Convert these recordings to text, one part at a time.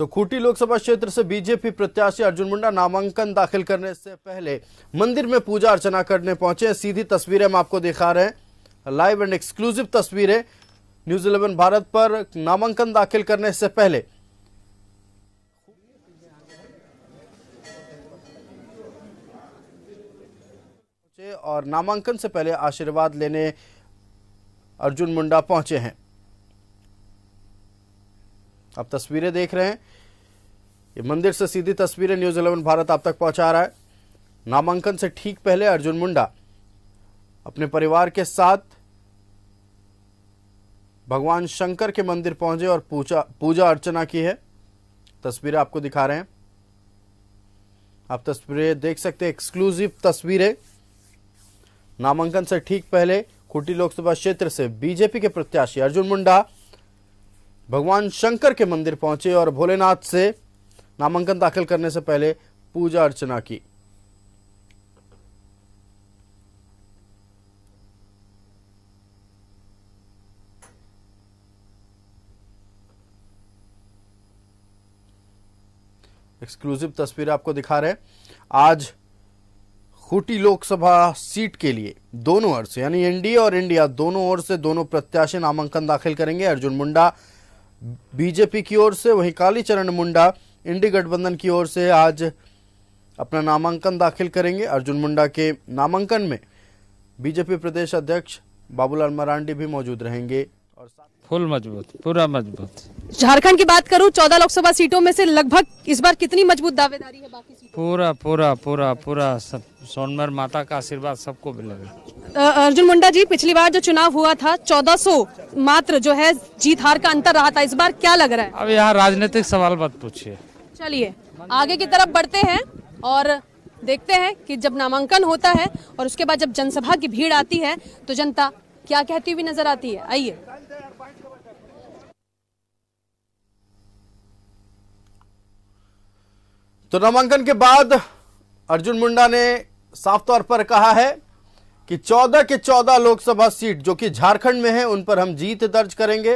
तो खूंटी लोकसभा क्षेत्र से बीजेपी प्रत्याशी अर्जुन मुंडा नामांकन दाखिल करने से पहले मंदिर में पूजा अर्चना करने पहुँचे। सीधी तस्वीरें हम आपको दिखा रहे हैं। लाइव एंड एक्सक्लूसिव तस्वीरें। न्यूज़ इलेवन भारत पर नामांकन दाखिल करने से पहले। और नामांकन से पहले आशीर्वाद लेने अर्जुन मुंडा पहुँचे हैं। आप तस्वीरें देख रहे हैं। ये मंदिर से सीधी तस्वीरें न्यूज़ इलेवन भारत आप तक पहुँचा रहा है। नामांकन से ठीक पहले अर्जुन मुंडा अपने परिवार के साथ भगवान शंकर के मंदिर पहुँचे और पूजा पूजा अर्चना की है। तस्वीरें आपको दिखा रहे हैं। आप तस्वीरें देख सकते हैं एक्सक्लूसिव तस्वीरें। नामांकन से ठीक पहले खूंटी लोकसभा क्षेत्र से बीजेपी के प्रत्याशी अर्जुन मुंडा भगवान शंकर के मंदिर पहुँचे और भोलेनाथ से नामांकन दाखिल करने से पहले पूजा अर्चना की। एक्सक्लूसिव तस्वीर आपको दिखा रहे आज खूटी लोकसभा सीट के लिए दोनों ओर से, यानी एनडीए और इंडिया दोनों ओर से दोनों प्रत्याशी नामांकन दाखिल करेंगे। अर्जुन मुंडा बीजेपी की ओर से, वहीं कालीचरण मुंडा, इंडी गठबंधन की ओर से आज अपना नामांकन दाखिल करेंगे। अर्जुन मुंडा के नामांकन में बीजेपी प्रदेश अध्यक्ष बाबूलाल मरांडी भी मौजूद रहेंगे और फुल मज़बूत पूरा मज़बूत। झारखंड की बात करूँ चौदह लोकसभा सीटों में से लगभग इस बार कितनी मज़बूत दावेदारी है बाकी सीटों पूरा पूरा पूरा पूरा सब सोनमर माता का आशीर्वाद सबको मिलेगा। अर्जुन मुंडा जी पिछली बार जो चुनाव हुआ था 1400 मात्र जो है जीत हार का अंतर रहा था इस बार क्या लग रहा है? अब यहाँ राजनीतिक सवाल मत पूछिए। चलिए आगे की तरफ़ बढ़ते हैं और देखते हैं कि जब नामांकन होता है और उसके बाद जब जनसभा की भीड़ आती है तो जनता क्या कहती हुई नज़र आती है? आइए। तो नामांकन के बाद अर्जुन मुंडा ने साफ़ तौर पर कहा है कि 14 के 14 लोकसभा सीट जो कि झारखंड में है, उन पर हम जीत दर्ज करेंगे।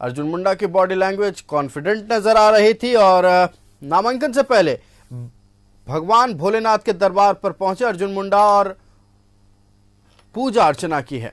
अर्जुन मुंडा की बॉडी लैंग्वेज कॉन्फिडेंट नज़र आ रही थी और नामांकन से पहले भगवान भोलेनाथ के दरबार पर पहुँचे अर्जुन मुंडा और पूजा अर्चना की है।